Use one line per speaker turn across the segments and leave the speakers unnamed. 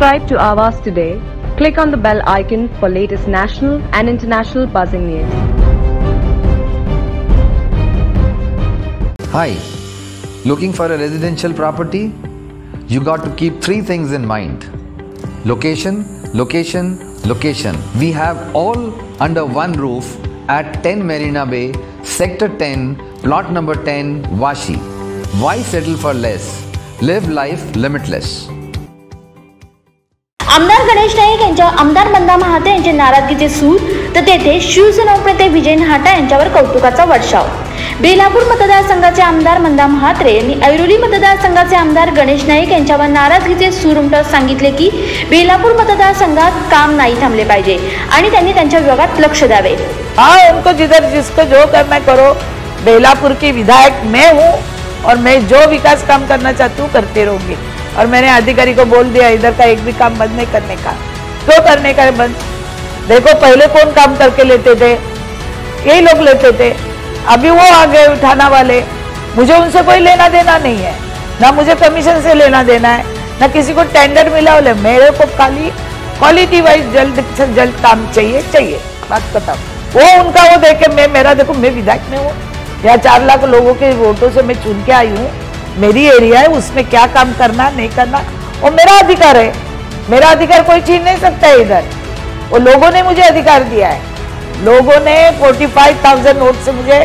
Subscribe to Avas today. Click on the bell icon for latest national and international buzzing news.
Hi, looking for a residential property? You got to keep three things in mind location, location, location. We have all under one roof at 10 Marina Bay, Sector 10, plot number 10, Washi. Why settle for less? Live life limitless.
आमदार गणेश नाईक यांच्या आमदार मंदा महाते यांचे नाराजगीचे सूर तर तेथे शिवसेना उपनेते विजय नहाटा यांच्यावर कौतुकाचा वर्षाव. बेलापूर मतदारसंघाचे आमदार मंदा महात्रे यांनी ऐरोली मतदारसंघाचे आमदार गणेश नाईक यांच्यावर नाराजगीचे सूर उमटत सांगितले की बेलापूर मतदारसंघात काम नाही थांबले पाहिजे आणि त्यांनी त्यांच्या विभागात लक्ष द्यावे.
हा उनको जिधर जिसको जो करना करो। बेलापुर की विधायक मैं हूँ और मैं जो विकास काम करना चाहती हूँ करते रहूंगी। और मैंने अधिकारी को बोल दिया, इधर का एक भी काम बंद नहीं करने का। क्यों तो करने का बंद। देखो, पहले कौन काम करके लेते थे? यही लोग लेते थे। अभी वो आ गए उठाना वाले। मुझे उनसे कोई लेना देना नहीं है। ना मुझे कमीशन से लेना देना है। ना किसी को टेंडर मिला बोले, मेरे को खाली क्वालिटी वाइज जल्द से जल्द काम चाहिए चाहिए। बात बताओ वो उनका वो देखे मैं, मेरा देखो, मैं विधायक में हूँ। या चार लाख लोगों के वोटों से मैं चुन के आई हूँ। मेरी एरिया है उसमें क्या काम करना नहीं करना वो मेरा अधिकार है। मेरा अधिकार कोई छीन नहीं सकता है इधर। वो लोगों ने मुझे अधिकार दिया है। लोगों ने 45,000 वोट से मुझे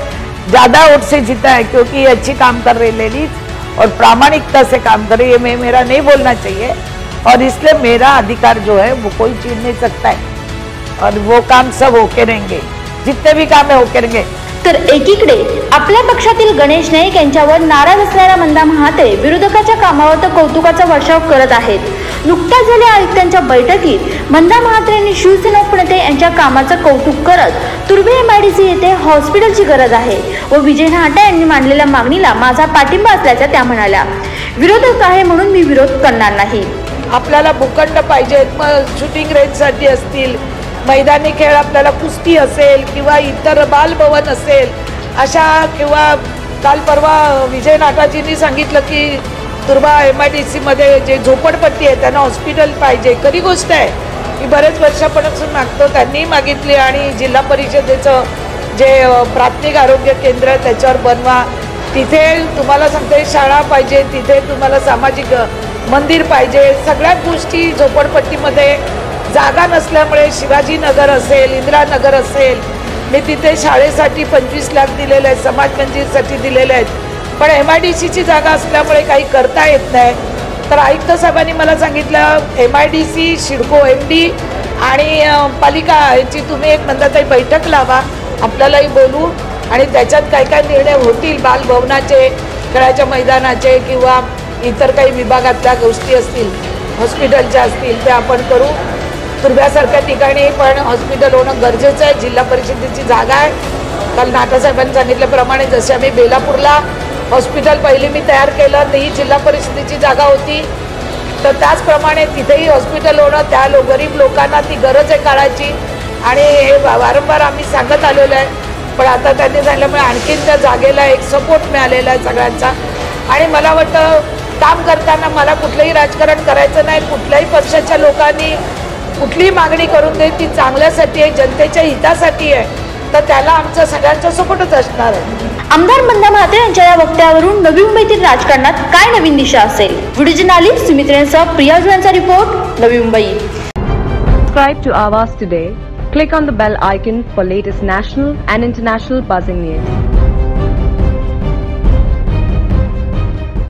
ज़्यादा वोट से जीता है क्योंकि ये अच्छी काम कर रही लेडीज़ और प्रामाणिकता से काम कर रही है मैं मेरा नहीं बोलना चाहिए। और इसलिए मेरा अधिकार जो है वो कोई छीन नहीं सकता है। और वो काम सब होके रहेंगे। जितने भी काम है होके रहेंगे।
तर एकीकडे आपल्या पक्षातील गणेश नाईक यांच्यावर नाराज असणाऱ्या मंदा महाते विरोधकाच्या कामावर तर कौतुकाचा वर्षाव करत आहेत. नुकत्याच झालेल्या आयुक्तांच्या बैठकीत मंदा महात्रे यांनी शिवसेना प्रणेते यांच्या कामाचं कौतुक करत तुर्भे एमआयडीसी येथे हॉस्पिटलची गरज आहे व विजय नाहटा यांनी मांडलेल्या मागणीला माझा पाठिंबा असल्याचं त्या म्हणाल्या. विरोधक आहे म्हणून मी विरोध करणार नाही.
आपल्याला भूखंड पाहिजेत मग शूटिंग रेंजसाठी असतील. मैदानी खेळ आपल्याला कुस्ती असेल किंवा इतर बालभवन असेल अशा किंवा काल परवा विजय नाटाजींनी सांगितलं की दुर्बा एम आय डी सीमध्ये जे झोपडपट्टी आहे त्यांना हॉस्पिटल पाहिजे. खरी गोष्ट आहे मी बरेच वर्षापासून मागतो त्यांनी मागितली आणि जिल्हा परिषदेचं जे प्राथमिक आरोग्य केंद्र आहे त्याच्यावर बनवा. तिथे तुम्हाला सांगते शाळा पाहिजे तिथे तुम्हाला सामाजिक मंदिर पाहिजे. सगळ्या गोष्टी झोपडपट्टीमध्ये जागा नसल्यामुळे शिवाजीनगर असेल इंदिरानगर असेल मी तिथे शाळेसाठी पंचवीस लाख दिलेले आहेत समाज मंदिरसाठी दिलेले आहेत. पण एम आय डी सीची जागा असल्यामुळे काही करता येत नाही. तर आयुक्त साहेबांनी मला सांगितलं M I D C CIDCO M D आणि पालिका याची तुम्ही एक मंदाताई बैठक लावा. आपल्यालाही बोलू. आणि त्याच्यात काय काय निर्णय होतील बालभवनाचे खेळाच्या मैदानाचे किंवा इतर काही विभागातल्या गोष्टी असतील हॉस्पिटलच्या असतील ते आपण करू. तुर्भ्यासारख्या ठिकाणी पण हॉस्पिटल होणं गरजेचं आहे. जिल्हा परिषदेची जागा आहे. काल नाटासाहेबांनी सांगितल्याप्रमाणे जसे आम्ही बेलापूरला हॉस्पिटल पहिली मी तयार केलं तेही जिल्हा परिषदेची जागा होती. तर त्याचप्रमाणे तिथेही हॉस्पिटल होणं त्या लो गरीब लोकांना ती गरज आहे काळाची. आणि हे वा- वारंवार आम्ही सांगत आलेलो आहे. पण आता त्यांनी सांगितल्यामुळे आणखीन त्या जागेला एक सपोर्ट मिळालेला आहे सगळ्यांचा. आणि मला वाटतं काम करताना मला कुठलंही राजकारण करायचं नाही. कुठल्याही पक्षाच्या लोकांनी कुठलीही मागणी करून दे ती चांगल्यासाठी आहे जनतेच्या हितासाठी आहे तर त्याला आमचा सगळ्यांचा सपोर्टच असणार आहे
आमदार मंदा महाते यांच्या या वक्तव्यावरून नवी मुंबईतील राजकारणात काय नवीन दिशा असेल व्हिडिओ जर्नालिस्ट सुमित्रेंसह Priya जुळ्यांचा report Navi Mumbai
Subscribe to Avas today. Click on the bell icon for latest national and international buzzing news.